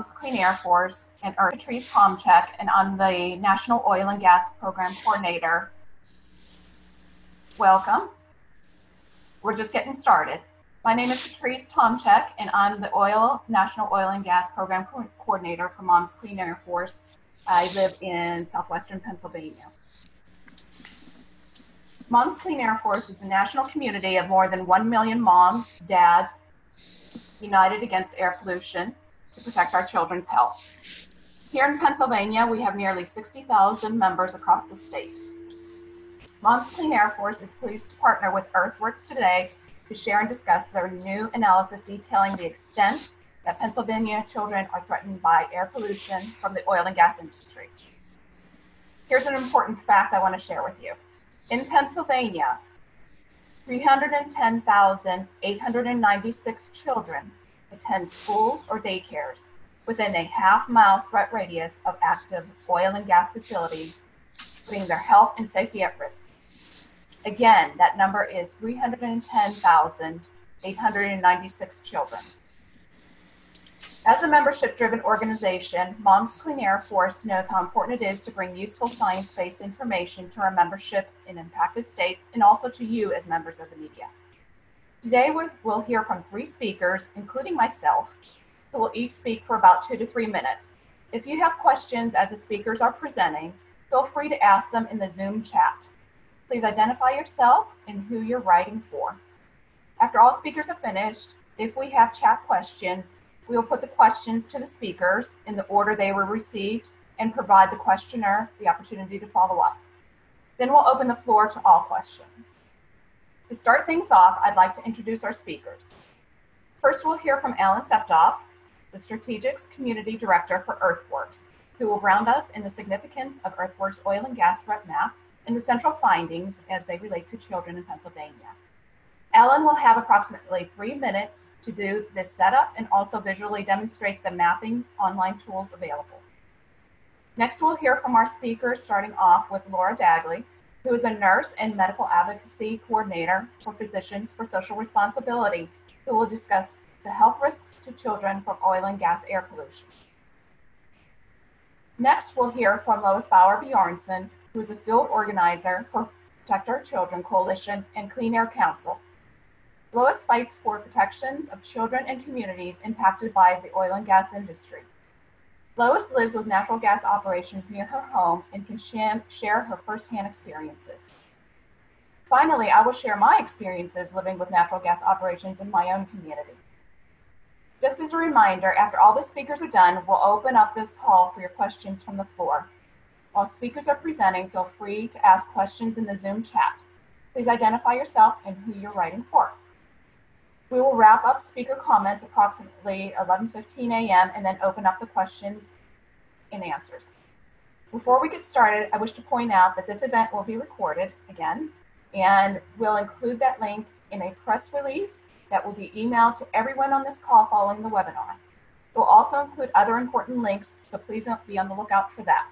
Clean Air Force and Earth Patrice Tomcik, and I'm the National Oil and Gas Program Coordinator. Welcome. We're just getting started. My name is Patrice Tomcik, and I'm the Oil National Oil and Gas Program Co- Coordinator for Moms Clean Air Force. I live in southwestern Pennsylvania. Moms Clean Air Force is a national community of more than 1 million moms, dads, united against air pollution to protect our children's health. Here in Pennsylvania, we have nearly 60,000 members across the state. Moms Clean Air Force is pleased to partner with Earthworks today to share and discuss their new analysis detailing the extent that Pennsylvania children are threatened by air pollution from the oil and gas industry. Here's an important fact I want to share with you. In Pennsylvania, 310,896 children attend schools or daycares within a half mile threat radius of active oil and gas facilities, putting their health and safety at risk. Again, that number is 310,896 children. As a membership driven organization, Moms Clean Air Force knows how important it is to bring useful science based information to our membership in impacted states and also to you as members of the media. Today, we'll hear from three speakers, including myself, who will each speak for about two to three minutes. If you have questions as the speakers are presenting, feel free to ask them in the Zoom chat. Please identify yourself and who you're writing for. After all speakers have finished, if we have chat questions, we will put the questions to the speakers in the order they were received and provide the questioner the opportunity to follow up. Then we'll open the floor to all questions. To start things off, I'd like to introduce our speakers. First, we'll hear from Alan Septoff, the Strategics Community Director for Earthworks, who will ground us in the significance of Earthworks oil and gas threat map and the central findings as they relate to children in Pennsylvania. Alan will have approximately three minutes to do this setup and also visually demonstrate the mapping online tools available. Next, we'll hear from our speakers, starting off with Laura Dagley, who is a nurse and medical advocacy coordinator for Physicians for Social Responsibility, who will discuss the health risks to children from oil and gas air pollution. Next, we'll hear from Lois Bower-Bjornson, who is a field organizer for Protect Our Children Coalition and Clean Air Council. Lois fights for protections of children and communities impacted by the oil and gas industry. Lois lives with natural gas operations near her home and can share her firsthand experiences. Finally, I will share my experiences living with natural gas operations in my own community. Just as a reminder, after all the speakers are done, we'll open up this call for your questions from the floor. While speakers are presenting, feel free to ask questions in the Zoom chat. Please identify yourself and who you're writing for. We will wrap up speaker comments approximately 11:15 a.m. and then open up the questions and answers. Before we get started, I wish to point out that this event will be recorded again, and we'll include that link in a press release that will be emailed to everyone on this call following the webinar. We'll also include other important links, so please be on the lookout for that.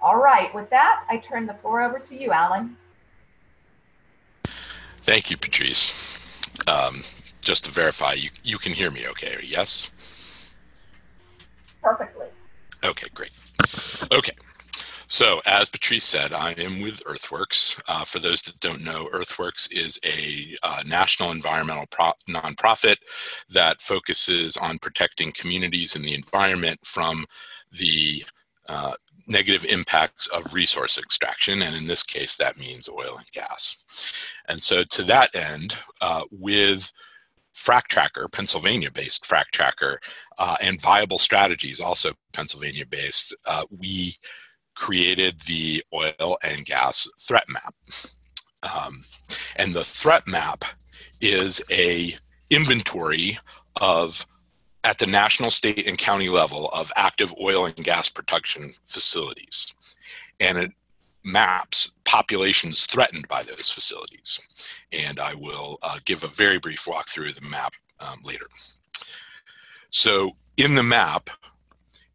All right, with that, I turn the floor over to you, Alan. Thank you, Patrice. Um, just to verify, you, you can hear me okay, yes? Perfectly. Okay, great. Okay. So, as Patrice said, I am with Earthworks. Uh, for those that don't know, Earthworks is a uh, national environmental pro- nonprofit that focuses on protecting communities and the environment from the uh, negative impacts of resource extraction, and in this case, that means oil and gas. And so, to that end, uh, with FracTracker, Pennsylvania based FracTracker, uh, and Viable Strategies, also Pennsylvania based, uh, we created the oil and gas threat map. Um, and the threat map is a inventory of at the national, state, and county level of active oil and gas production facilities. And it maps populations threatened by those facilities. And I will uh, give a very brief walkthrough of the map um, later. So, in the map,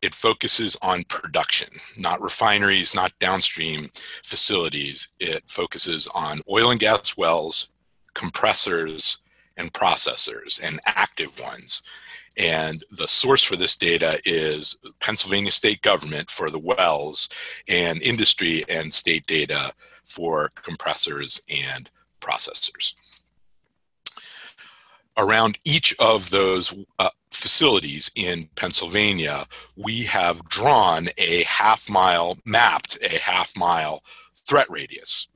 it focuses on production, not refineries, not downstream facilities. It focuses on oil and gas wells, compressors, and processors, and active ones And the source for this data is Pennsylvania state government for the wells and industry and state data for compressors and processors. Around each of those uh, facilities in Pennsylvania, we have drawn a half mile, mapped a half mile threat radius.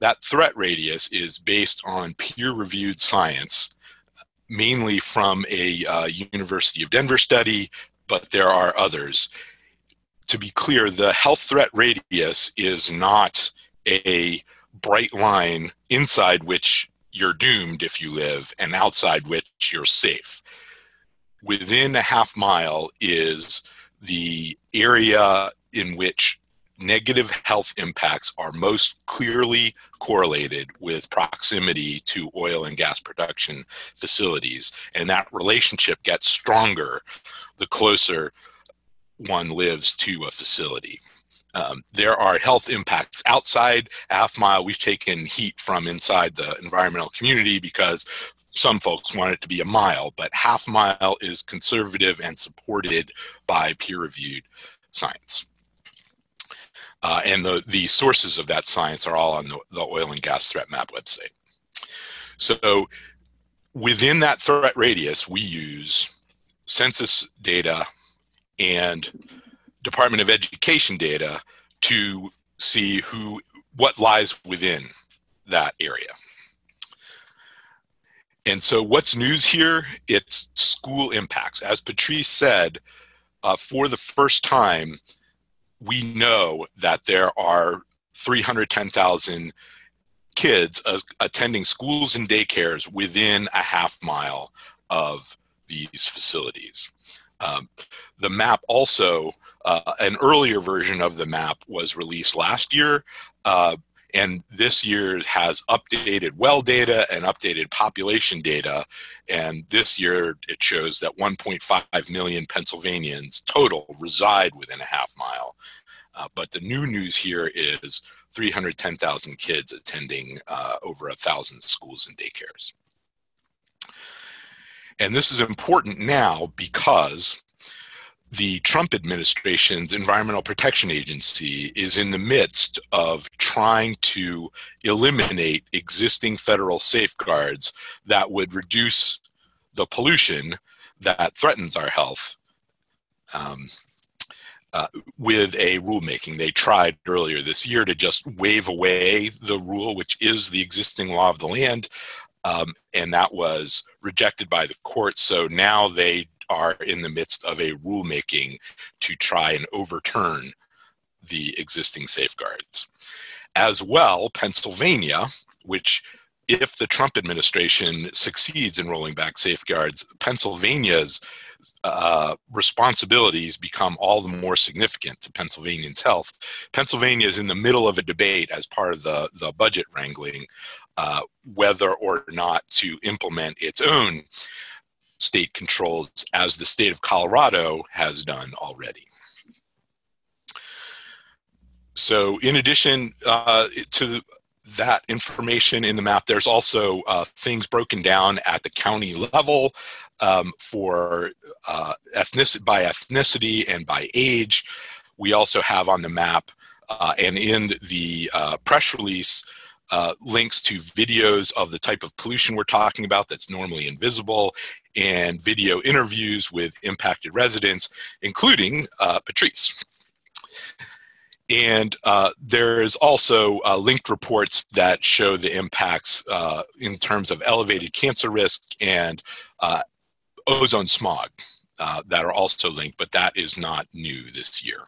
That threat radius is based on peer reviewed science, mainly from a uh, University of Denver study, but there are others. To be clear, the health threat radius is not a bright line inside which you're doomed if you live and outside which you're safe. Within a half mile is the area in which negative health impacts are most clearly correlated with proximity to oil and gas production facilities. And that relationship gets stronger the closer one lives to a facility. Um, there are health impacts outside half mile. We've taken heat from inside the environmental community because some folks want it to be a mile, but half mile is conservative and supported by peer reviewed science. Uh, and the, the sources of that science are all on the, the oil and gas threat map website. So within that threat radius, we use census data and Department of Education data to see who what lies within that area. And so, what's news here? It's school impacts. As Patrice said, uh, for the first time, we know that there are 310,000 kids uh, attending schools and daycares within a half mile of these facilities. Um, the map also, uh, an earlier version of the map was released last year, uh, and this year has updated well data and updated population data. And this year it shows that 1.5 million Pennsylvanians total reside within a half mile. Uh, but the new news here is 310,000 kids attending uh, over a thousand schools and daycares. And this is important now because the Trump administration's Environmental Protection Agency is in the midst of trying to eliminate existing federal safeguards that would reduce the pollution that threatens our health um, uh, with a rulemaking. They tried earlier this year to just wave away the rule, which is the existing law of the land, um, and that was rejected by the court. So now they are in the midst of a rulemaking to try and overturn the existing safeguards. As well, Pennsylvania, which if the Trump administration succeeds in rolling back safeguards, Pennsylvania's uh, responsibilities become all the more significant to Pennsylvanians' health. Pennsylvania is in the middle of a debate as part of the, the budget wrangling uh, whether or not to implement its own state controls as the state of Colorado has done already. So in addition uh, to that information in the map, there's also uh, things broken down at the county level um, for uh, ethnicity, by ethnicity and by age. We also have on the map uh, and in the uh, press release uh, links to videos of the type of pollution we're talking about that's normally invisible and video interviews with impacted residents, including uh, Patrice. And uh, there's also uh, linked reports that show the impacts uh, in terms of elevated cancer risk and uh, ozone smog uh, that are also linked, but that is not new this year.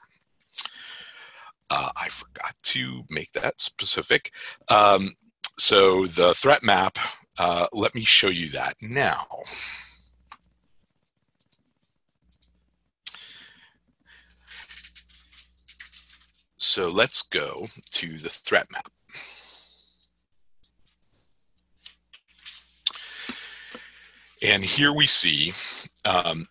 Uh, I forgot to make that specific. Um, so the threat map, let me show you that now. So let's go to the threat map. And here we see um,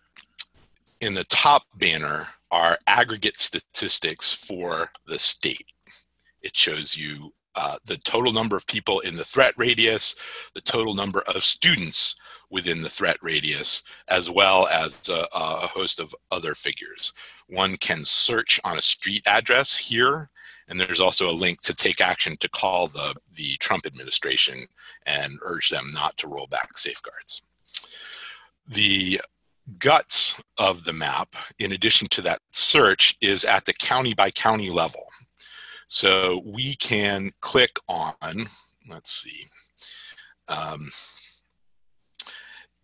in the top banner are aggregate statistics for the state. It shows you uh, the total number of people in the threat radius, the total number of students within the threat radius, as well as a, a host of other figures. One can search on a street address here, and there's also a link to take action to call the, the Trump administration and urge them not to roll back safeguards. The guts of the map, in addition to that search, is at the county by county level. So we can click on, let's see, um,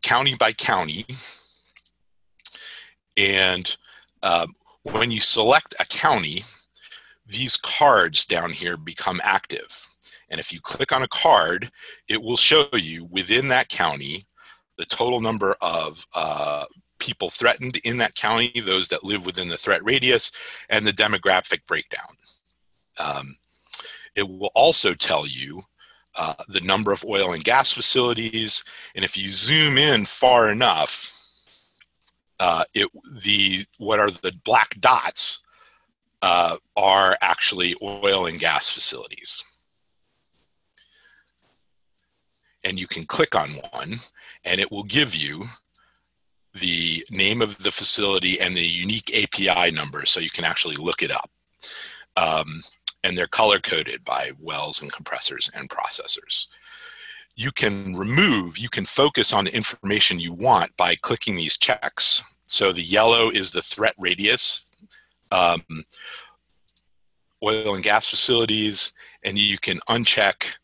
county by county. And um, when you select a county, these cards down here become active. And if you click on a card, it will show you within that county the total number of uh, people threatened in that county, those that live within the threat radius, and the demographic breakdown. Um, it will also tell you uh, the number of oil and gas facilities, and if you zoom in far enough, uh, it the what are the black dots uh, are actually oil and gas facilities. And you can click on one, and it will give you the name of the facility and the unique API number so you can actually look it up. Um, and they're color coded by wells and compressors and processors. You can remove, you can focus on the information you want by clicking these checks. So the yellow is the threat radius, um, oil and gas facilities, and you can uncheck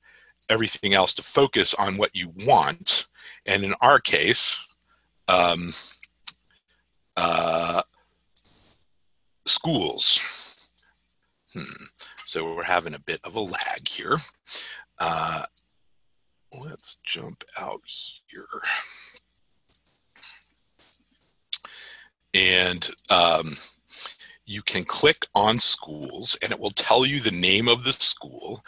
everything else to focus on what you want. And in our case, um, uh, schools. Hmm. So we're having a bit of a lag here. Uh, let's jump out here. And um, you can click on schools and it will tell you the name of the school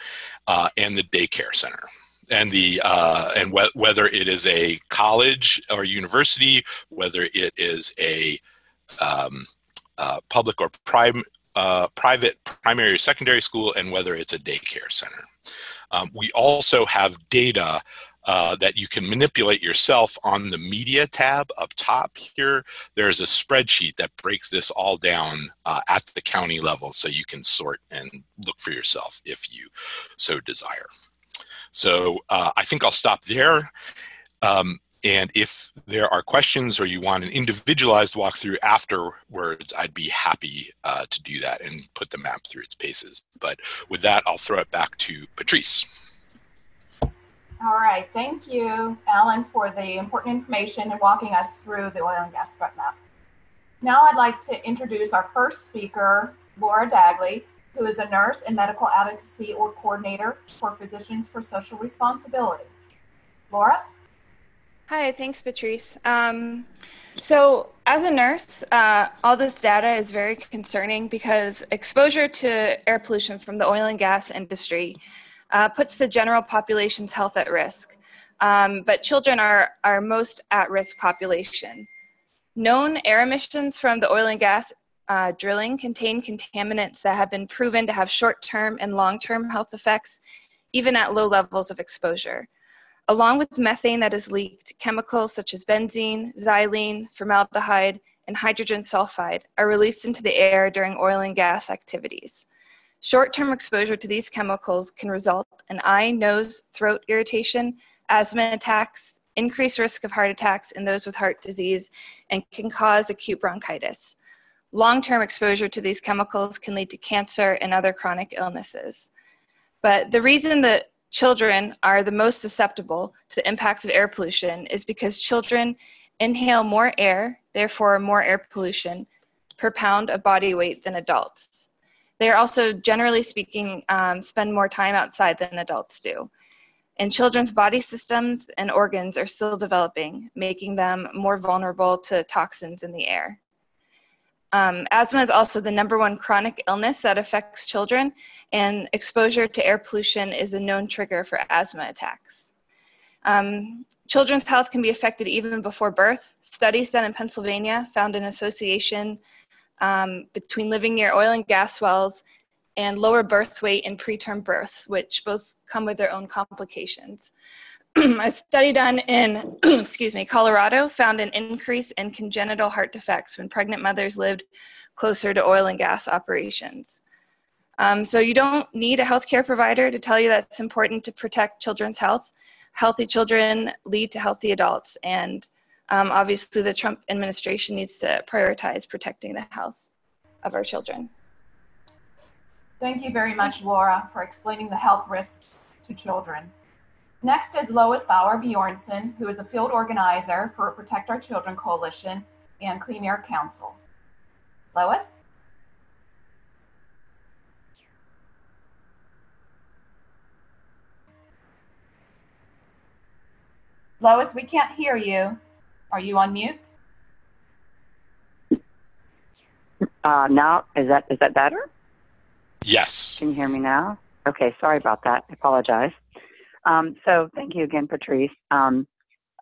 uh, and the daycare center and the uh, and wh- whether it is a college or university, whether it is a um, uh, public or uh, private primary or secondary school, and whether it's a daycare center. Um, we also have data uh, that you can manipulate yourself on the media tab up top here. There's a spreadsheet that breaks this all down uh, at the county level so you can sort and look for yourself if you so desire. So uh, I think I'll stop there. Um, and if there are questions or you want an individualized walkthrough afterwards, I'd be happy uh, to do that and put the map through its paces. But with that, I'll throw it back to Patrice. All right, thank you, Alan, for the important information and walking us through the oil and gas threat map. Now I'd like to introduce our first speaker, Laura Dagley, who is a nurse and medical advocacy or coordinator for Physicians for Social Responsibility. Laura? Hi, thanks, Patrice. Um, so, as a nurse, uh, all this data is very concerning because exposure to air pollution from the oil and gas industry uh, puts the general population's health at risk. Um, but children are our most at risk population. Known air emissions from the oil and gas uh, drilling contain contaminants that have been proven to have short term and long term health effects, even at low levels of exposure. Along with methane that is leaked, chemicals such as benzene, xylene, formaldehyde, and hydrogen sulfide are released into the air during oil and gas activities. Short term exposure to these chemicals can result in eye, nose, throat irritation, asthma attacks, increased risk of heart attacks in those with heart disease, and can cause acute bronchitis. Long term exposure to these chemicals can lead to cancer and other chronic illnesses. But the reason that children are the most susceptible to the impacts of air pollution is because children inhale more air, therefore, more air pollution per pound of body weight than adults. They are also, generally speaking, um, spend more time outside than adults do. And children's body systems and organs are still developing, making them more vulnerable to toxins in the air. Um, asthma is also the number one chronic illness that affects children, and exposure to air pollution is a known trigger for asthma attacks. Um, children's health can be affected even before birth. Studies done in Pennsylvania found an association um, between living near oil and gas wells and lower birth weight in preterm births, which both come with their own complications. a study done in, excuse me, Colorado found an increase in congenital heart defects when pregnant mothers lived closer to oil and gas operations. Um, so you don't need a healthcare provider to tell you that it's important to protect children's health. Healthy children lead to healthy adults, and um, obviously the Trump administration needs to prioritize protecting the health of our children. Thank you very much, Laura, for explaining the health risks to children. Next is Lois Bower-Bjornson, who is a field organizer for Protect Our Children Coalition and Clean Air Council. Lois? Lois, we can't hear you. Are you on mute? Uh, now, is that is that better? Yes. Can you hear me now? Okay, sorry about that. I apologize. Um, so thank you again, Patrice. Um,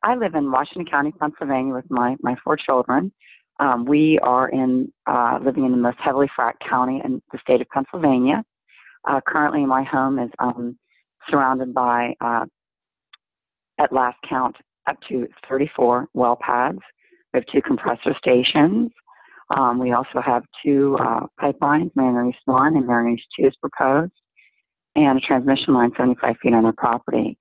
I live in Washington County, Pennsylvania, with my my four children. Um, we are in uh, living in the most heavily fracked county in the state of Pennsylvania. Uh, currently, my home is um, surrounded by, uh, at last count, up to 34 well pads. We have two compressor stations. Um, we also have two uh, pipelines, Mariner East 1 and Mariner East 2 is proposed, and a transmission line 75 feet on our property.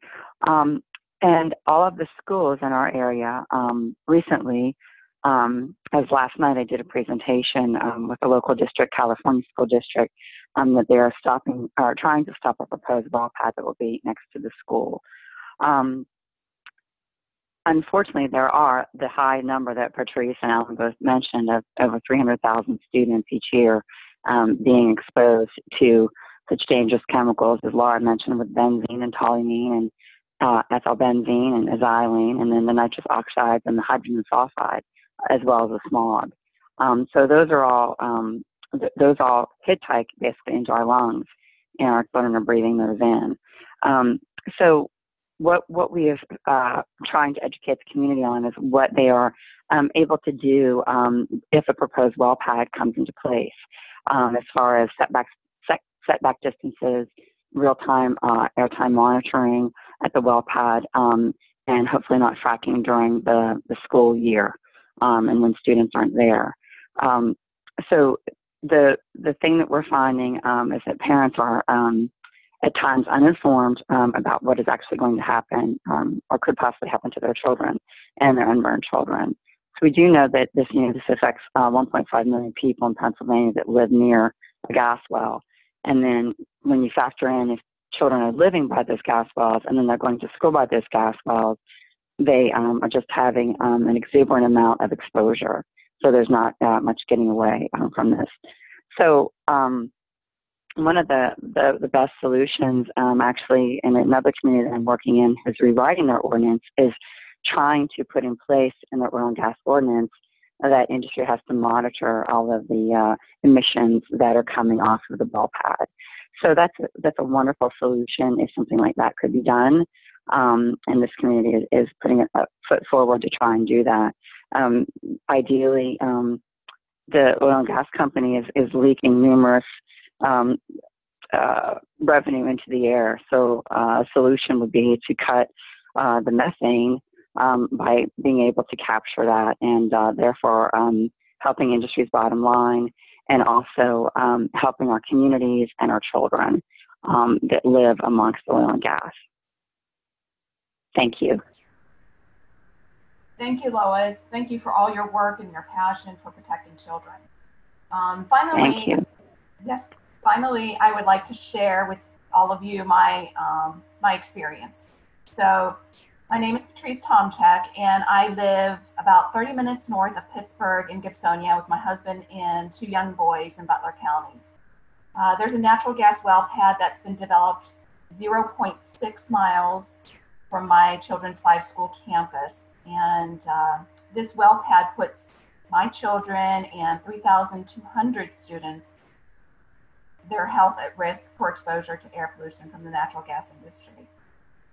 Um, and all of the schools in our area um, recently, um, as last night I did a presentation um, with a local district, California School District, um, that they are stopping or trying to stop a proposed well pad that will be next to the school. Um, unfortunately, there are the high number that Patrice and Alan both mentioned of over 300,000 students each year um, being exposed to such dangerous chemicals as Laura mentioned with benzene and toluene and uh, ethylbenzene and xylene, and then the nitrous oxides and the hydrogen sulfide, as well as the smog. Um, so those are all um, th- those all hitchhike basically into our lungs, and our children are breathing those in. Um, so what what we are uh, trying to educate the community on is what they are um, able to do um, if a proposed well pad comes into place, um, as far as setbacks, set, setback distances, real-time uh, airtime monitoring at the well pad, um, and hopefully not fracking during the, the school year um, and when students aren't there. Um, so the the thing that we're finding is that parents are at times uninformed um, about what is actually going to happen um, or could possibly happen to their children and their unborn children. So we do know that this, you know, this affects uh, 1.5 million people in Pennsylvania that live near a gas well. And then when you factor in if children are living by those gas wells and then they're going to school by those gas wells, they um, are just having um, an exuberant amount of exposure. So there's not uh, much getting away um, from this. So um, one of the, the, the best solutions, um, actually, in another community that I'm working in, who's rewriting their ordinance, is trying to put in place in the oil and gas ordinance that industry has to monitor all of the uh, emissions that are coming off of the well pad. So that's a, that's a wonderful solution if something like that could be done. Um, and this community is, is, putting a foot forward to try and do that. Um, ideally, um, the oil and gas company is, is leaking numerous um, uh, revenue into the air. So uh, a solution would be to cut uh, the methane um, by being able to capture that and uh, therefore um, helping industry's bottom line and also um, helping our communities and our children um, that live amongst oil and gas. Thank you. Thank you, Lois. Thank you for all your work and your passion for protecting children. Um, finally, yes, finally, I would like to share with all of you my um, my experience. So, my name is Patrice Tomcik, and I live about 30 minutes north of Pittsburgh in Gibsonia with my husband and two young boys in Butler County. Uh, there's a natural gas well pad that's been developed 0.6 miles from my children's five school campus, and uh, this well pad puts my children and 3,200 students their health at risk for exposure to air pollution from the natural gas industry.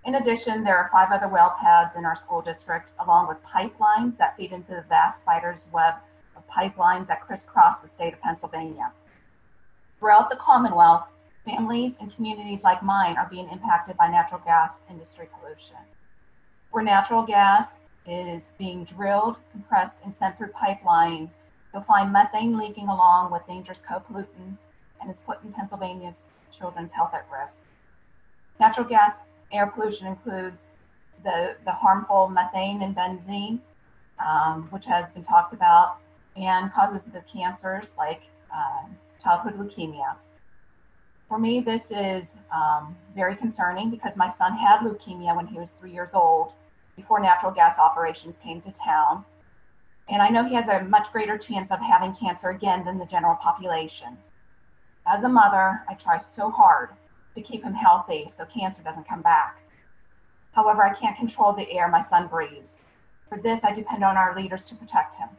In addition, there are five other well pads in our school district, along with pipelines that feed into the vast spider's web of pipelines that crisscross the state of Pennsylvania. Throughout the Commonwealth, families and communities like mine are being impacted by natural gas industry pollution. Where natural gas is being drilled, compressed, and sent through pipelines, you'll find methane leaking along with dangerous co-pollutants and is putting Pennsylvania's children's health at risk. Natural gas air pollution includes the, the harmful methane and benzene, um, which has been talked about, and causes the cancers like uh, childhood leukemia. For me, this is um, very concerning because my son had leukemia when he was three years old before natural gas operations came to town. And I know he has a much greater chance of having cancer again than the general population. As a mother, I try so hard to keep him healthy so cancer doesn't come back. However, I can't control the air my son breathes. For this, I depend on our leaders to protect him.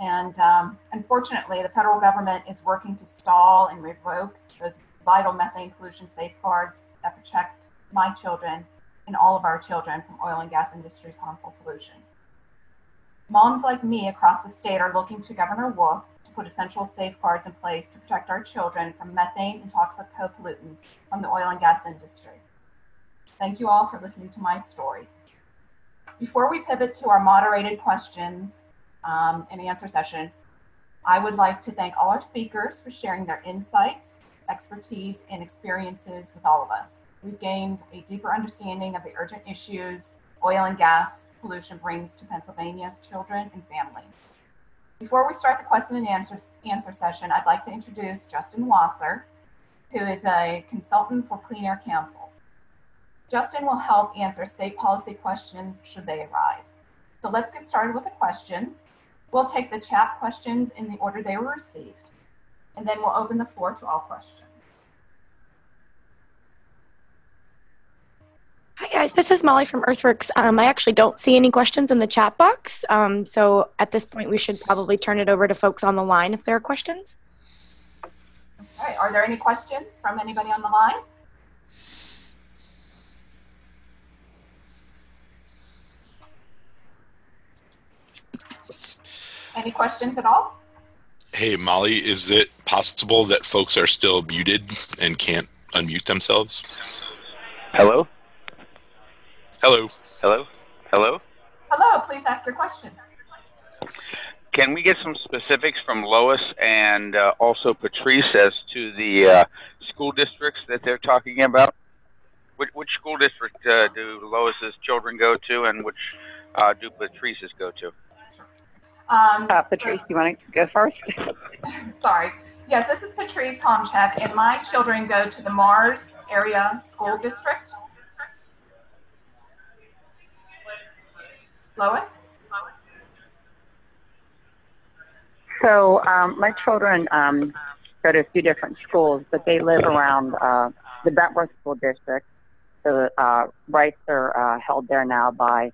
And um, unfortunately, the federal government is working to stall and revoke those vital methane pollution safeguards that protect my children and all of our children from oil and gas industry's harmful pollution. Moms like me across the state are looking to Governor Wolf to put essential safeguards in place to protect our children from methane and toxic co-pollutants from the oil and gas industry. Thank you all for listening to my story. Before we pivot to our moderated questions, um, and answer session. I would like to thank all our speakers for sharing their insights, expertise, and experiences with all of us. We've gained a deeper understanding of the urgent issues oil and gas pollution brings to Pennsylvania's children and families. Before we start the question and answer, answer session, I'd like to introduce Justin Wasser, who is a consultant for Clean Air Council. Justin will help answer state policy questions should they arise. So let's get started with the questions. We'll take the chat questions in the order they were received, and then we'll open the floor to all questions. Hi guys, this is Molly from Earthworks. Um, I actually don't see any questions in the chat box, um, so at this point we should probably turn it over to folks on the line if there are questions. All right, are there any questions from anybody on the line? Any questions at all? Hey, Molly, is it possible that folks are still muted and can't unmute themselves? Hello? Hello. Hello? Hello? Hello, please ask your question. Can we get some specifics from Lois and uh, also Patrice as to the uh, school districts that they're talking about? Which, which school district uh, do Lois's children go to and which uh, do Patrice's go to? Um, uh, Patrice, so, you want to go first? sorry. Yes, this is Patrice Tomcik, and my children go to the Mars Area School District. Lois? So um, my children um, go to a few different schools, but they live around uh, the Bentworth School District. The uh, rights are uh, held there now by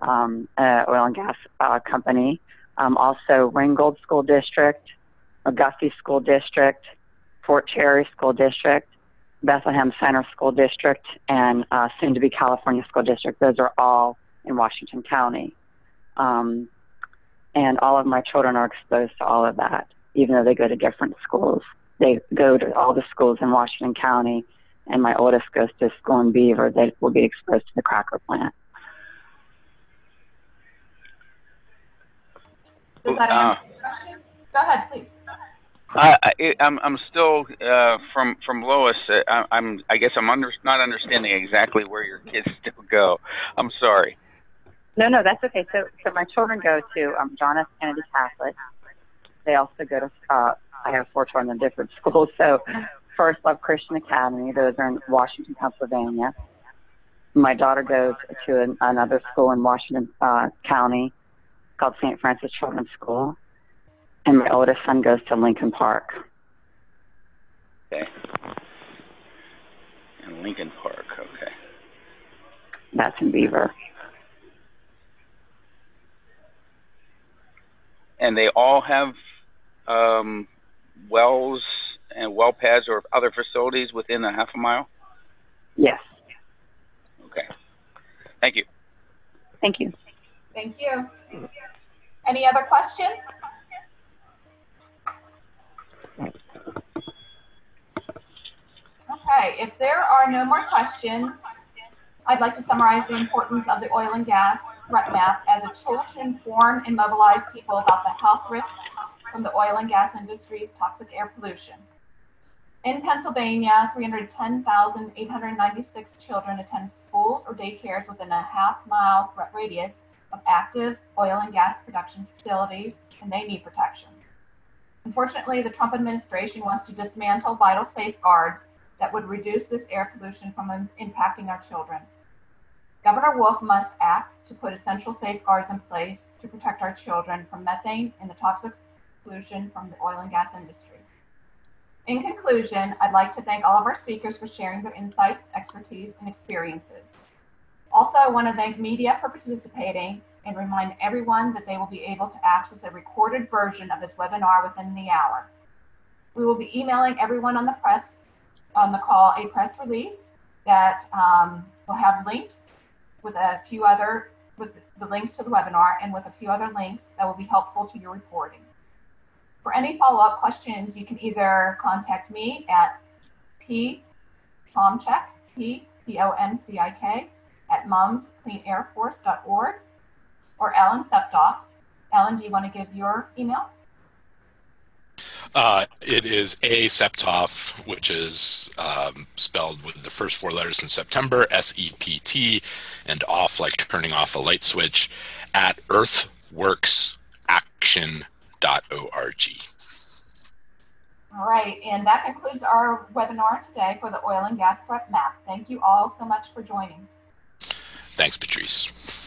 um, an oil and gas uh, company um, also Ringgold School District, Augusta School District, Fort Cherry School District, Bethlehem Center School District, and uh, soon to be California School District. Those are all in Washington County. Um, and all of my children are exposed to all of that, even though they go to different schools. They go to all the schools in Washington County, and my oldest goes to school in Beaver. They will be exposed to the cracker plant. Does that answer uh, question? Go ahead, please. I, I'm I'm still uh, from from Lois. Uh, I, I'm I guess I'm under, not understanding exactly where your kids still go. I'm sorry. No, no, that's okay. So so my children go to um, John F. Kennedy Catholic. They also go to. Uh, I have four children in different schools. So First Love Christian Academy. Those are in Washington, Pennsylvania. My daughter goes to an, another school in Washington uh, County called St. Francis Children's School, and my oldest son goes to Lincoln Park. Okay. In Lincoln Park, okay. That's in Beaver. And they all have um, wells and well pads or other facilities within a half a mile? Yes. Okay. Thank you. Thank you. Thank you. Any other questions? Okay, if there are no more questions, I'd like to summarize the importance of the oil and gas threat map as a tool to inform and mobilize people about the health risks from the oil and gas industry's toxic air pollution. In Pennsylvania, 310,896 children attend schools or daycares within a half mile radius of active oil and gas production facilities, and they need protection. Unfortunately, the Trump administration wants to dismantle vital safeguards that would reduce this air pollution from impacting our children. Governor Wolf must act to put essential safeguards in place to protect our children from methane and the toxic pollution from the oil and gas industry. In conclusion, I'd like to thank all of our speakers for sharing their insights, expertise, and experiences. Also, I want to thank media for participating and remind everyone that they will be able to access a recorded version of this webinar within the hour. We will be emailing everyone on the press on the call a press release that um, will have links with a few other, with the links to the webinar and with a few other links that will be helpful to your reporting. For any follow-up questions, you can either contact me at p tomcik, p t o m c i k at momscleanairforce.org or Alan Septoff. Alan, do you want to give your email? Uh, it is A Septoff, which is um, spelled with the first four letters in September, S E P T, and off like turning off a light switch at earthworksaction.org. All right, and that concludes our webinar today for the oil and gas threat map. Thank you all so much for joining. Thanks, Patrice.